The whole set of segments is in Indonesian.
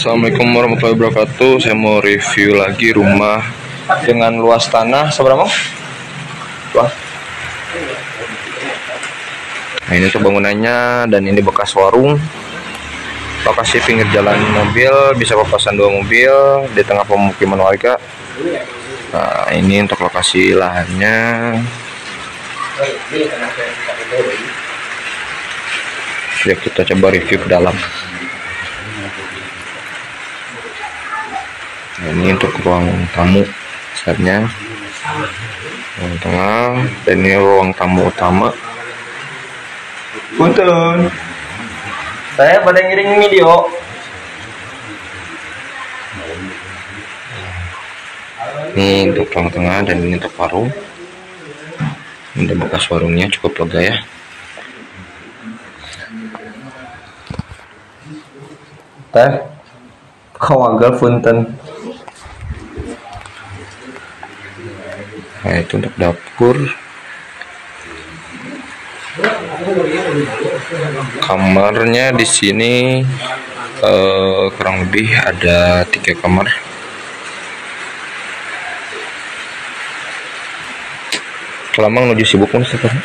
Assalamualaikum warahmatullahi wabarakatuh. Saya mau review lagi rumah dengan luas tanah seberapa? Wah. Nah ini tuh bangunannya dan ini bekas warung. Lokasi pinggir jalan mobil, bisa papasan dua mobil di tengah pemukiman warga. Nah ini untuk lokasi lahannya. Ya kita coba review ke dalam. Nah, ini untuk ruang tamu besarnya ruang tengah dan ini ruang tamu utama Punten. Saya pada ngiring video. ini untuk ruang tengah dan ini untuk warung ini ada bekas warungnya cukup lega ya Teh. Kawagal punten. nah itu untuk dapur kamarnya di sini eh, kurang lebih ada tiga kamar Kelamang menuju sibuk pun sekarang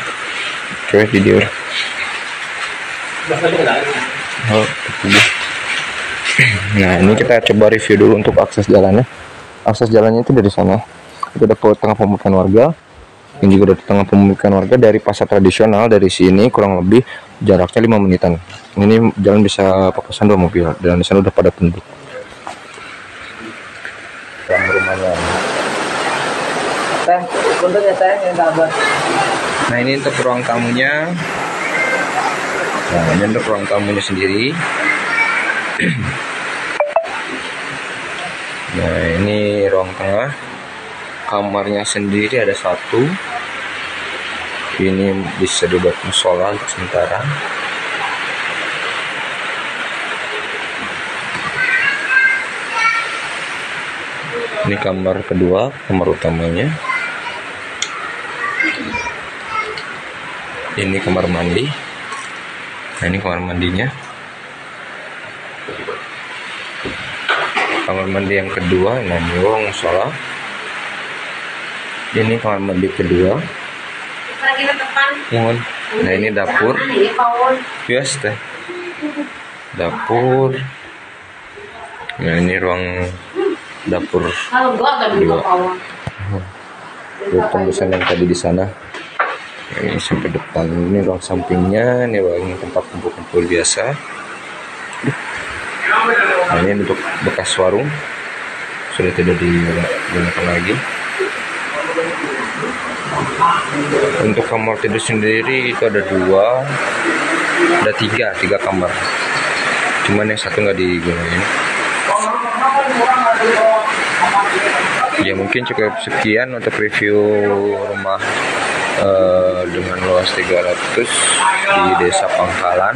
coba video Oh. Nah ini kita coba review dulu untuk akses jalannya. Akses jalannya itu dari sana. Itu ada ke tengah pemukiman warga. Yang juga dari tengah pemukiman warga dari pasar tradisional dari sini kurang lebih jaraknya 5 menitan. Ini jalan bisa papasan dua mobil dan di sana udah pada penduduk dalam rumahnya. Ya yang nah ini untuk ruang tamunya. Nah ini untuk ruang tamunya sendiri nah ini ruang tengah. Kamarnya sendiri ada satu. Ini bisa dibuat musola untuk sementara. Ini kamar kedua kamar utamanya. Ini kamar mandi. Nah ini kamar mandinya kamar mandi yang kedua nah ini ruang musola ini kamar mandi kedua. Mohon nah ini dapur. Bias teh. Dapur. Nah ini ruang dapur Dua. Itu tembusan yang tadi di sana. Ini sampai depan. Ini ruang sampingnya. Ini ruang tempat kumpul-kumpul biasa nah ini untuk bekas warung. Sudah tidak digunakan lagi. Untuk kamar tidur sendiri itu ada dua. Ada tiga tiga kamar. Cuman yang satu nggak digunakan ya mungkin cukup sekian untuk review rumah eh, dengan luas 300 di desa Pangkalan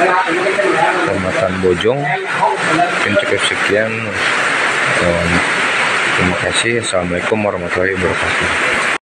Kecamatan Bojong. Mungkin cukup sekian terima kasih. Assalamualaikum warahmatullahi wabarakatuh